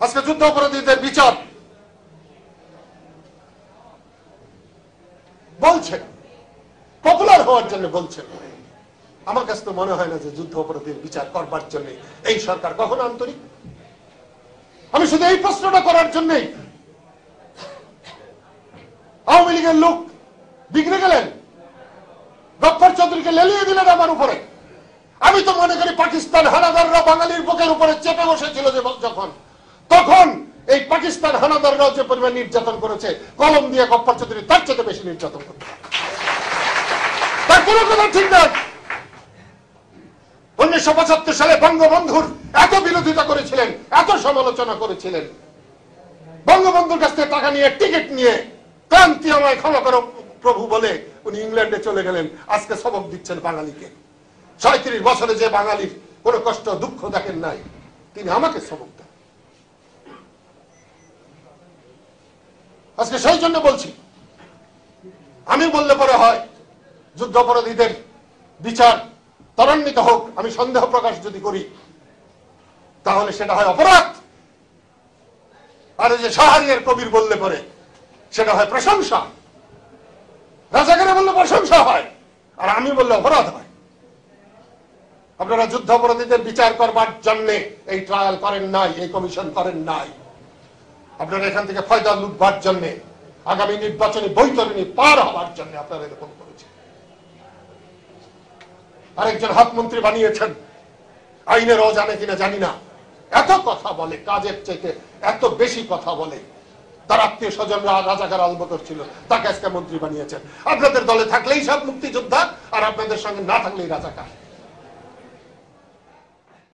আজকে যুদ্ধ অপরাধীদের বিচার। বলছেন পপুলার হওয়ার জন্য বলছেন আমার কাছে তো মনে হয় না যে যুদ্ধ অপরাধীর বিচার করবার জন্য এই সরকার কখনো আন্তরিক। আমি শুধু এই প্রশ্নটা করার জন্যই আওয়ামী লীগের লোক বিগড়ে গেলেন। গফর চৌধুরীকে লেলিয়ে দিলেন আমার উপরে। আমি তো মনে করি পাকিস্তান হানাদাররা বাঙালির বুকের উপরে চেপে বসেছিল যে যখন তখন এই পাকিস্তান হানাদাররাও যে পরিমাণ নির্যাতন করেছে, কলম দিয়ে চৌধুরী তার চেয়ে বেশি নির্যাতন করতে তার কোনো কথা ঠিক উনিশশো পঁচাত্তর সালে বঙ্গবন্ধুর এত বিরোধিতা করেছিলেন, এত সমালোচনা করেছিলেন। বঙ্গবন্ধুর কাছ থেকে টাকা নিয়ে, টিকিট নিয়ে ক্রান্তি আমায় ক্ষমা করো প্রভু বলে উনি ইংল্যান্ডে চলে গেলেন। আজকে সবক দিচ্ছেন বাঙালিকে। সাঁত্রিশ বছরে যে বাঙালির কোন কষ্ট, দুঃখ দেখেন নাই। তিনি আমাকে সবক দেন। আজকে সেই জন্য বলছি, আমি বললে পরে হয়, যুদ্ধ অপরাধীদের বিচার ত্বরান্বিত হোক, আমি সন্দেহ প্রকাশ যদি করি, তাহলে সেটা হয় অপরাধ। আর যে সাহারিয়ার কবির বললে পরে, সেটা হয় প্রশংসা। রাজাকারে বললে প্রশংসা হয়, আর আমি বললে অপরাধ হয়। আপনারা যুদ্ধ অপরাধীদের বিচার করবার জন্য এই ট্রায়াল করেন নাই, এই কমিশন করেন নাই। আপনারা এখান থেকে ফয়দা লুটবার জন্য, আগামী নির্বাচনী বৈতরণী পার হবার জন্য আপনারা এরকম করেছেন। আরেকজন হাত মন্ত্রী বানিয়েছেন। আইনের অজানে কিনা জানি না। এত কথা বলে, কাজের চাইতে এত বেশি কথা বলে। তার আত্মীয় স্বজনরা রাজাকার আলবদর ছিল, তাকে আজকে মন্ত্রী বানিয়েছেন। আপনাদের দলে থাকলেই সব মুক্তিযোদ্ধা, আর আপনাদের সঙ্গে না থাকলেই রাজাকার।